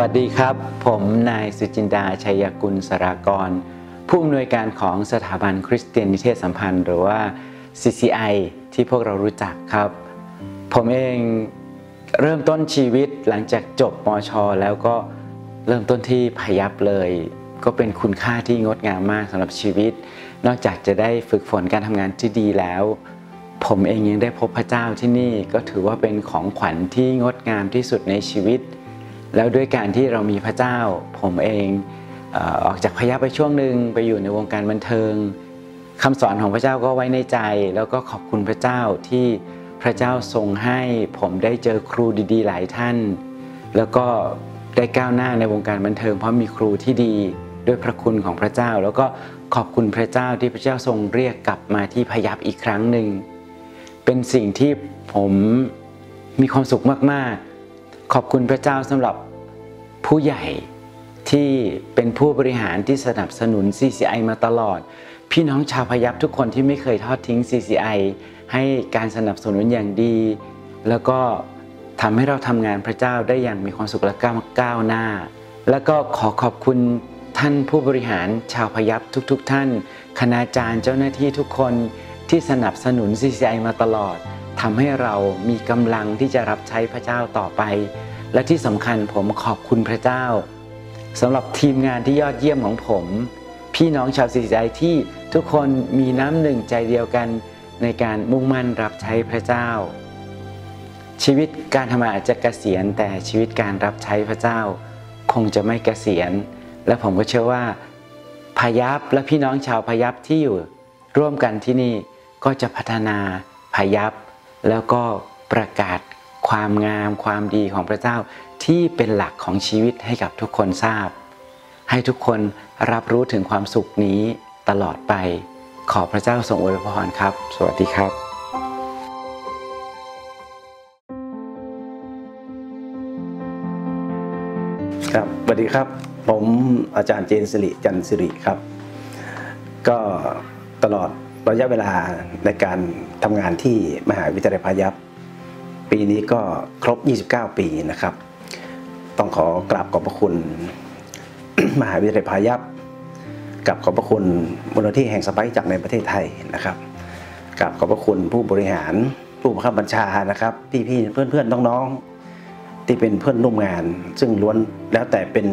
วัสดีครับ ผมนายสุจินดาชัยกุลสรากร ผู้อำนวยการของสถาบันคริสเตียนนิเทศสัมพันธ์ หรือว่า CCI ที่พวกเรารู้จักครับ ผมเองเริ่มต้นชีวิตหลังจากจบมช แล้วก็เริ่มต้นที่พยับเลย ก็เป็นคุณค่าที่งดงามมากสำหรับชีวิต นอกจากจะได้ฝึกฝนการทำงานที่ดีแล้ว ผมเองยังได้พบพระเจ้าที่นี่ก็ถือว่าเป็นของขวัญที่งดงามที่สุดในชีวิต แล้วด้วยการที่เรามีพระเจ้าผมเองออออกจากพยับไปช่วงหนึ่งไปอยู่ในวงการบันเทิงคำสอนของพระเจ้าก็ไว้ในใจ แล้วก็ขอบคุณพระเจ้าที่พระเจ้าทรงให้ผมได้เจอครูดี ๆ หลายท่าน แล้วก็ได้ก้าวหน้าในวงการบันเทิง เพราะมีครูที่ดีด้วยพระคุณของพระเจ้า แล้วก็ขอบคุณพระเจ้าที่พระเจ้าทรงเรียกกลับมาที่พยับอีกครั้งหนึ่งเป็นสิ่งที่ผมมีความสุขมากๆ ขอบคุณพระเจ้าสำหรับ ผู้ใหญ่ที่เป็นผู้บริหารที่สนับสนุน CCI มาตลอด พี่น้องชาวพยับทุกคนที่ไม่เคยทอดทิ้ง CCI ให้การสนับสนุนอย่างดี แล้วก็ทำให้เราทำงานพระเจ้าได้อย่างมีความสุขและก้าวหน้า แล้วก็ขอขอบคุณท่านผู้บริหารชาวพยับทุกๆทท่าน คณาจารย์เจ้าหน้าที่ทุกคนที่สนับสนุน CCI มาตลอดทำให้เรามีกำลังที่จะรับใช้พระเจ้าต่อไป และที่สำคัญผมขอบคุณพระเจ้าสำหรับทีมงานที่ยอดเยี่ยมของผม พี่น้องชาว CCI ที่ทุกคนมีน้ำหนึ่งใจเดียวกันในการมุ่งมั่นรับใช้พระเจ้า ชีวิตการทำงานอาจจะเกษียณแต่ชีวิตการรับใช้พระเจ้า คงจะไม่เกษียณ และผมก็เชื่อว่าพยับและพี่น้องชาวพยับที่อยู่ ร่วมกันที่นี่ก็จะพัฒนาพยับแล้วก็ประกาศ ความงามความดีของพระเจ้าที่เป็นหลักของชีวิตให้กับทุกคนทราบ ให้ทุกคนรับรู้ถึงความสุขนี้ตลอดไป ขอพระเจ้าทรงอวยพรครับ สวัสดีครับครับสวัสดีครับ ผมอาจารย์เจนสิริจันสิริครับ ก็ตลอดระยะเวลาในการทำงานที่มหาวิทยาลัยพายัพ ปีนี้ก็ครบ 29 ปีนะครับ ต้องขอกราบขอบพระคุณ มหาวิทยาลัยพายัพกับขอบพระคุณมูลนิธิแห่งสไปจากในประเทศไทยนะครับกับขอบพระคุณผู้บริหารผู้บังคับบัญชานะครับพี่ๆเพื่อนๆน้องๆที่เป็นเพื่อนร่วมงาน ซึ่งล้วนแล้วแต่เป็น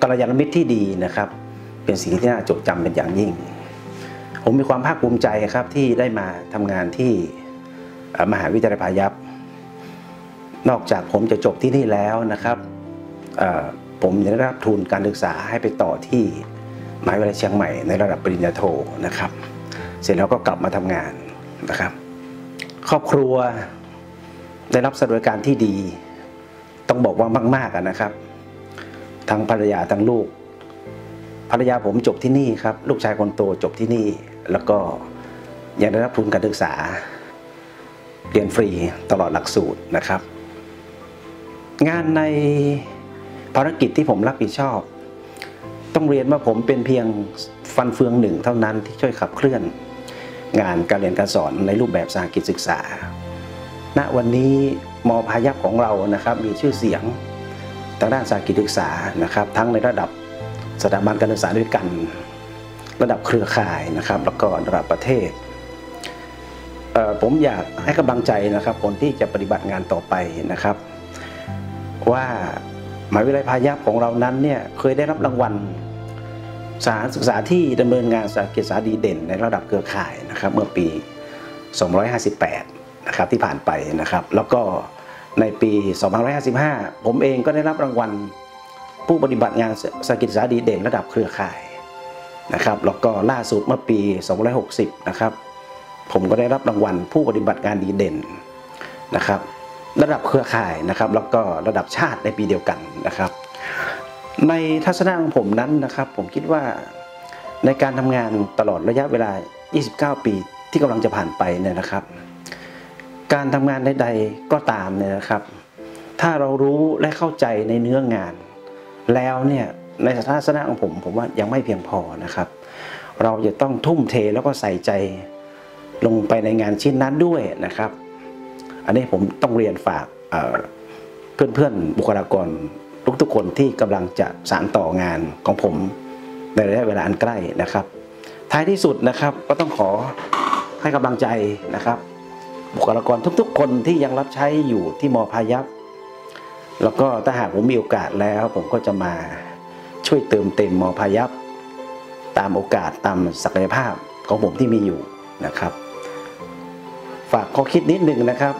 กัลยาณมิตรที่ดีนะครับ เป็นสิ่งที่น่าจดจำเป็นอย่างยิ่ง ผมมีความภาคภูมิใจครับที่ได้มาทำงานที่ มหาวิทยาลัยพายัพนอกจากผมจะจบที่นี่แล้วนะครับผมยังได้รับทุนการศึกษาให้ไปต่อที่มหาวิทยาลัยเชียงใหม่ในระดับปริญญาโทนะครับ เสร็จแล้วก็กลับมาทำงานนะครับ ครอบครัวได้รับสวัสดิการที่ดี ต้องบอกว่ามาก ๆนะครับ ทั้งภรรยาทั้งลูก ภรรยาผมจบที่นี่ครับ ลูกชายคนโตจบที่นี่ แล้วก็ยังได้รับทุนการศึกษา เรียนฟรีตลอดหลักสูตรนะครับ งานในภารกิจที่ผมรับผิดชอบ ต้องเรียนว่าผมเป็นเพียงฟันเฟืองหนึ่งเท่านั้นที่ช่วยขับเคลื่อน งานการเรียนการสอนในรูปแบบสหกิจศึกษา ณวันนี้มพายัพของเรานะครับมีชื่อเสียงทางด้านสหกิจศึกษานะครับ ทั้งในระดับสถาบันการศึกษาด้วยกัน ระดับเครือข่ายนะครับแล้วก็ระดับประเทศ ผมอยากให้กำลังใจนะครับคนที่จะปฏิบัติงานต่อไปนะครับ ว่าหมหาวิทยาลัยพายัพของเรานั้นเนี่ยเคยได้รับรางวัลสานศึกษาที่ดำเนินงานสากิจศึกษาดีเด่น ในระดับเครือข่ายนะครับ เมื่อปี 258 นะครับที่ผ่านไปนะครับ แล้วก็ในปี 2555 ผมเองก็ได้รับรางวัล ผู้ปฏิบัติงานสากิจศึกษาดีเด่น ระดับเครือข่ายนะครับแล้วก็ล่าสุดเมื่อปี260 นะครับ ผมก็ได้รับรางวัลผู้ปฏิบัติงานดีเด่นนะครับ ระดับเครือข่ายนะครับ แล้วก็ระดับชาติในปีเดียวกันนะครับ ในทัศนะของผมนั้นนะครับ ผมคิดว่าในการทำงานตลอดระยะเวลา 29 ปีที่กำลังจะผ่านไปเนี่ยนะครับ การทำงานใดๆก็ตามเนี่ยนะครับ ถ้าเรารู้และเข้าใจในเนื้องาน แล้วเนี่ยในทัศนะของผมผมว่ายังไม่เพียงพอนะครับ เราจะต้องทุ่มเทแล้วก็ใส่ใจ ลงไปในงานชิ้นนั้นด้วยนะครับ อันนี้ผมต้องเรียนฝากเอ่อเพื่อนๆบุคลากรทุกๆคนที่กำลังจะสานต่องานของผมในระยะเวลาอันใกล้นะครับ ท้ายที่สุดนะครับก็ต้องขอให้กำลังใจนะครับ บุคลากรทุกๆ คนที่ยังรับใช้อยู่ที่มพายัพแล้วก็ถ้าหากผมมีโอกาสแล้ว ผมก็จะมาช่วยเติมเต็มมพายัพตามโอกาสตามศักยภาพของผมที่มีอยู่นะครับ ฝากข้อคิดนิดหนึ่งนะครับ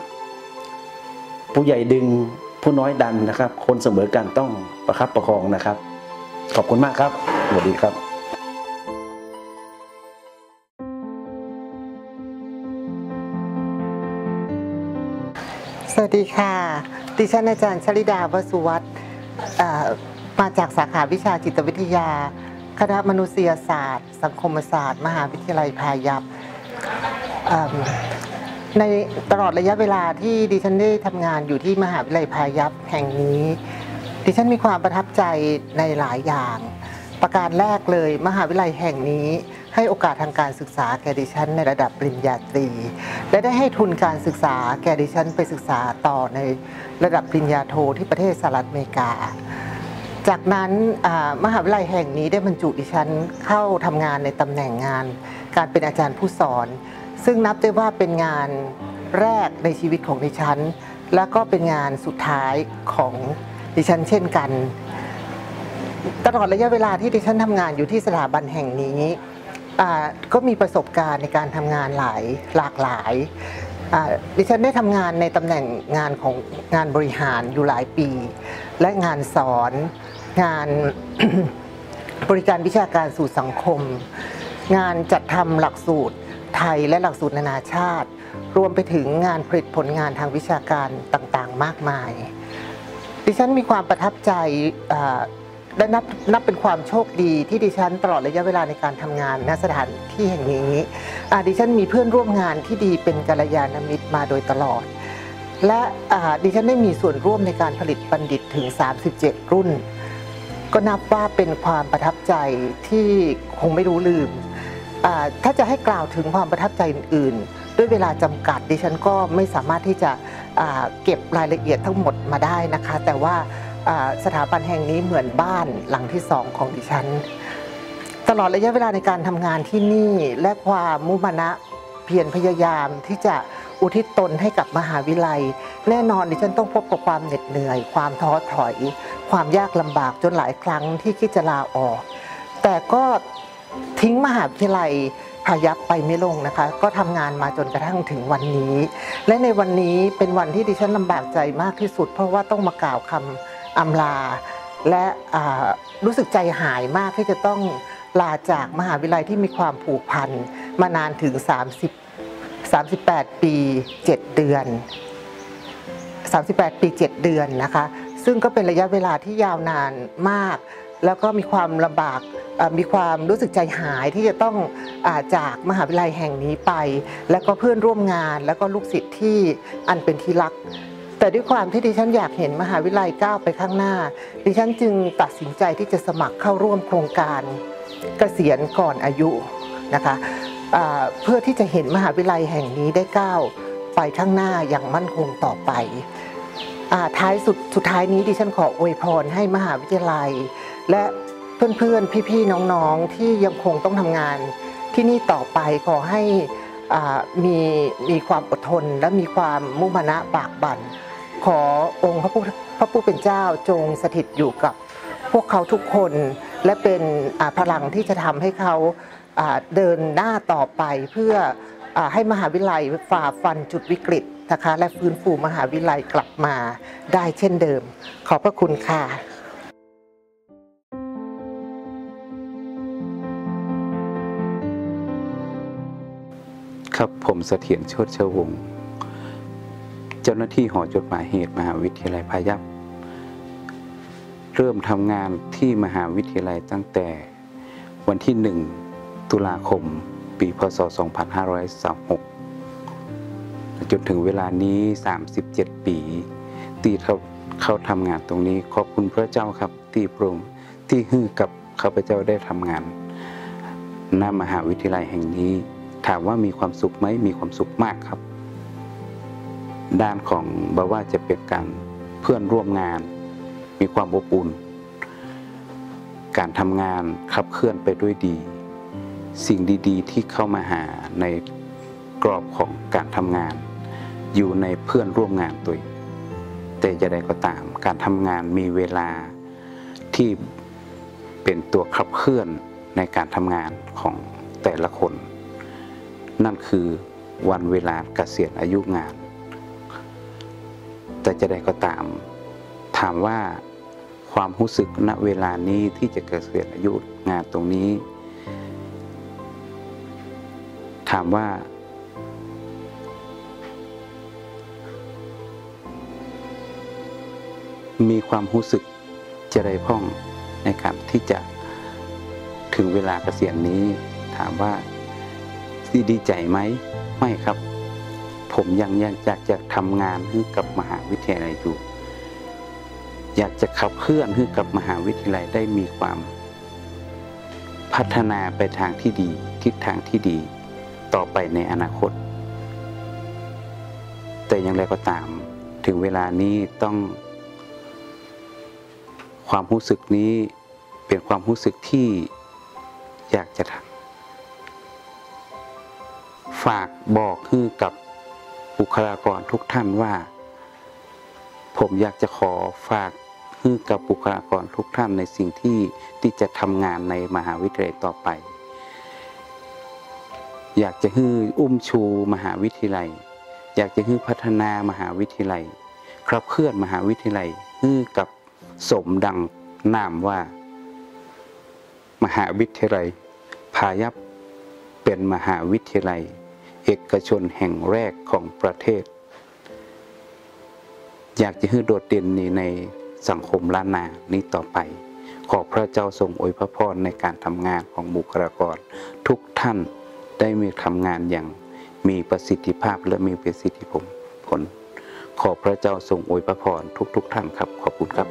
ผู้ใหญ่ดึงผู้น้อยดันนะครับ คนเสมอกันต้องประคับประคองนะครับ ขอบคุณมากครับสวัสดีครับสวัสดีค่ะ ดิฉันอาจารย์ชลิดาวสุวัตมาจากสาขาวิชาจิตวิทยา คณะมนุษยศาสตร์ สังคมศาสตร์ มหาวิทยาลัยพายัพ ในตลอดระยะเวลาที่ดิฉันได้ทำงานอยู่ที่มหาวิทยาลัยพายัพแห่งนี้ ดิฉันมีความประทับใจในหลายอย่าง ประการแรกเลยมหาวิทยาลัยแห่งนี้ ให้โอกาสทางการศึกษาแก่ดิฉันในระดับปริญญาตรี และได้ให้ทุนการศึกษาแก่ดิฉันไปศึกษาต่อในระดับปริญญาโทที่ประเทศสหรัฐอเมริกา จากนั้นมหาวิทยาลัยแห่งนี้ได้บรรจุดิฉันเข้าทำงานในตำแหน่งงาน การเป็นอาจารย์ผู้สอน ซึ่งนับได้ว่าเป็นงานแรกในชีวิตของดิฉัน และก็เป็นงานสุดท้ายของดิฉันเช่นกัน ตลอดระยะเวลาที่ดิฉันทำงานอยู่ที่สถาบันแห่งนี้ก็มีประสบการณ์ในการทำงานหลายหลากหลายดิฉันได้ทำงานในตำแหน่งงานของงานบริหารอยู่หลายปี และงานสอน งานบริการวิชาการสู่สังคม งานจัดทำหลักสูตร ไทยและหลักสูตรนานาชาติ รวมไปถึงงานผลิตผลงานทางวิชาการต่างๆ มากมาย ดิฉันมีความประทับใจและนับนับเป็นความโชคดีที่ดิฉันตลอดระยะเวลาในการทำงานณสถานที่แห่งนี้ดิฉันมีเพื่อนร่วมงานที่ดีเป็นกัลยาณมิตรมาโดยตลอด และดิฉันได้มีส่วนร่วมในการผลิตบัณฑิตถึง 37 รุ่น ก็นับว่าเป็นความประทับใจที่คงไม่รู้ลืม ถ้าจะให้กล่าวถึงความประทับใจอื่น ๆ ด้วยเวลาจำกัดดิฉันก็ไม่สามารถที่จะเก็บรายละเอียดทั้งหมดมาได้นะคะ แต่ว่าอ่าสถาบันแห่งนี้เหมือนบ้านหลังที่สองของดิฉัน ตลอดระยะเวลาในการทำงานที่นี่และความมุมานะเพียรพยายามที่จะอุทิศตนให้กับมหาวิทยาลัย แน่นอนดิฉันต้องพบกับความเหน็ดเหนื่อย ความท้อถอย ความยากลำบากจนหลายครั้งที่คิดจะลาออก แต่ก็ ทิ้งมหาวิทยาลัยพายัพไปไม่ลงนะคะ ก็ทำงานมาจนกระทั่งถึงวันนี้ และในวันนี้เป็นวันที่ดิฉันลำบากใจมากที่สุด เพราะว่าต้องมากล่าวคำอำลา และรู้สึกใจหายมากที่จะต้องลาจากมหาวิทยาลัยที่มีความผูกพันมานานถึง 30 38 ปี 7 เดือน 38 ปี 7 เดือนนะคะ ซึ่งก็เป็นระยะเวลาที่ยาวนานมาก แล้วก็มีความลำบากมีความรู้สึกใจหายที่จะต้องอาจากมหาวิทยาลัยแห่งนี้ไป แล้วก็เพื่อนร่วมงาน แล้วก็ลูกศิษย์ที่อันเป็นที่รัก แต่ด้วยความที่ดิฉันอยากเห็นมหาวิทยาลัยก้าวไปข้างหน้า ดิฉันจึงตัดสินใจที่จะสมัครเข้าร่วมโครงการเกษียณก่อนอายุนะคะเพื่อที่จะเห็นมหาวิทยาลัยแห่งนี้ได้ก้าวไปข้างหน้าอย่างมั่นคงต่อไปอท้ายสุดสุดท้ายนี้ดิฉันขออวยพรให้มหาวิทยาลัย และเพื่อนๆ พี่ๆ น้องๆ ที่ยังคงต้องทำงาน ที่นี่ต่อไปขอให้มีมีความอดทนและมีความมุ่งมานะบากบั่นขอองค์พระผู้พระผู้เป็นเจ้าจงสถิตอยู่กับพวกเขาทุกคน และเป็นพลังที่จะทำให้เขาเดินหน้าต่อไปเพื่ออให้มหาวิทยาลัยฝ่าฟันจุดวิกฤตนะคะและฟื้นฟูมหาวิทยาลัยกลับมาได้เช่นเดิม ขอบพระคุณค่ะ ครับผมเสถียรโชติเชวงศ์เจ้าหน้าที่หอจดหมายเหตุมหาวิทยาลัยพายัพเริ่มทำงานที่มหาวิทยาลัยตั้งแต่วันที่ 1 ตุลาคม ปีพศ 2536 จนถึงเวลานี้ 37 ปีตีเขาเข้าทำงานตรงนี้ ขอบคุณพระเจ้าครับที่โปรงที่ฮือกับข้าพเจ้าได้ทำงานณมหาวิทยาลัยแห่งนี้ ถามว่ามีความสุขไหมมีความสุขมากครับ ด้านของบาว่าจะเป็นการเพื่อนร่วมงาน มีความอบอุ่น การทำงานขับเคลื่อนไปด้วยดี สิ่งดีๆ ที่เข้ามาหาในกรอบของการทำงาน อยู่ในเพื่อนร่วมงานตัวเองแต่จะใดก็ตาม การทำงานมีเวลาที่เป็นตัวขับเคลื่อนในการทำงานของแต่ละคน นั่นคือวันเวลาเกษียณอายุงาน แต่จะได้ก็ตาม ถามว่าความรู้สึกณเวลานี้ที่จะเกษียณอายุงานตรงนี้ ถามว่า มีความรู้สึกจะได้พ้องในการที่จะถึงเวลาเกษียณนี้ถามว่า ดีใจไหมไม่ครับ ผมยังอยากจะทำงานให้กับมหาวิทยาลัยอยู่ อยากจะขับเคลื่อนให้กับมหาวิทยาลัยได้มีความพัฒนาไปทางที่ดีทิศทางที่ดีต่อไปในอนาคต แต่อย่างไรก็ตาม ถึงเวลานี้ต้อง ความรู้สึกนี้เป็นความรู้สึกที่อยากจะทำ ฝากบอกคือกับบุคลากรทุกท่านว่า ผมอยากจะขอฝากคือกับบุคลากรทุกท่านในสิ่งที่ที่จะทำงานในมหาวิทยาลัยต่อไป อยากจะฮื้ออุ้มชูมหาวิทยาลัย อยากจะฮื้อพัฒนามหาวิทยาลัยขับเคลื่อนมหาวิทยาลัยฮื้อกับสมดังนามว่า มหาวิทยาลัยพายัพเป็นมหาวิทยาลัย เอกชนแห่งแรกของประเทศ อยากจะให้โดดเด่นนี้ในสังคมล้านนานี้ต่อไป ขอพระเจ้าทรงอวยพระพรในการทำงานของบุคลากร ทุกท่านได้มีทำงานอย่างมีประสิทธิภาพและมีประสิทธิผล ขอพระเจ้าทรงอวยพระพรทุกๆท่านครับ ขอบคุณครับ